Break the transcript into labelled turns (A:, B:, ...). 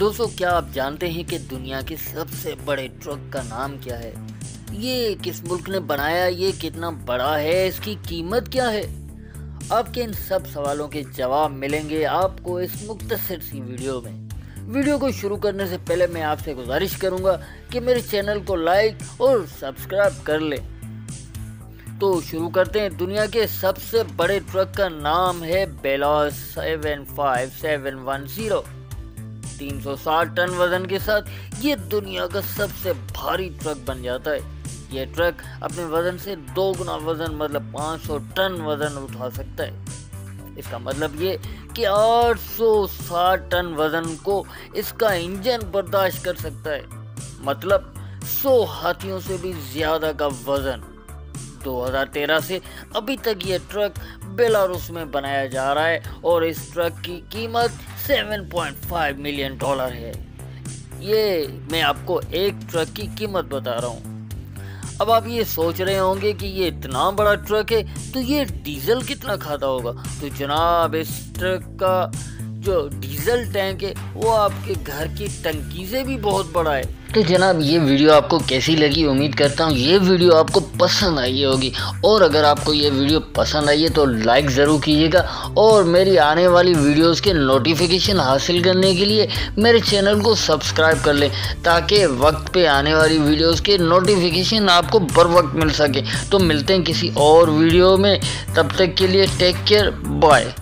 A: दोस्तों, क्या आप जानते हैं कि दुनिया के सबसे बड़े ट्रक का नाम क्या है? ये किस मुल्क ने बनाया? ये कितना बड़ा है? इसकी कीमत क्या है? आपके इन सब सवालों के जवाब मिलेंगे आपको इस मुख्तसर सी वीडियो में। वीडियो को शुरू करने से पहले मैं आपसे गुजारिश करूँगा कि मेरे चैनल को लाइक और सब्सक्राइब कर लें। तो शुरू करते हैं। दुनिया के सबसे बड़े ट्रक का नाम है बेलॉस seven five seven one zero तीन सौ साठ टन वज़न के साथ ये दुनिया का सबसे भारी ट्रक बन जाता है। ये ट्रक अपने वज़न से दो गुना वज़न मतलब 500 टन वज़न उठा सकता है। इसका मतलब ये कि 860 टन वज़न को इसका इंजन बर्दाश्त कर सकता है। मतलब 100 हाथियों से भी ज़्यादा का वज़न। 2013 से अभी तक ये ट्रक बेलारूस में बनाया जा रहा है और इस ट्रक की कीमत 7.5 मिलियन डॉलर है। ये मैं आपको एक ट्रक की कीमत बता रहा हूँ। अब आप ये सोच रहे होंगे कि ये इतना बड़ा ट्रक है तो ये डीजल कितना खाता होगा? तो जनाब, इस ट्रक का जो डीजल टैंक है, वो आपके घर की टंकी से भी बहुत बड़ा है। तो जनाब, ये वीडियो आपको कैसी लगी? उम्मीद करता हूँ ये वीडियो आपको पसंद आई होगी। और अगर आपको ये वीडियो पसंद आई है तो लाइक ज़रूर कीजिएगा। और मेरी आने वाली वीडियोस के नोटिफिकेशन हासिल करने के लिए मेरे चैनल को सब्सक्राइब कर लें, ताकि वक्त पे आने वाली वीडियोस के नोटिफिकेशन आपको बर वक्त मिल सके। तो मिलते हैं किसी और वीडियो में। तब तक के लिए टेक केयर बाय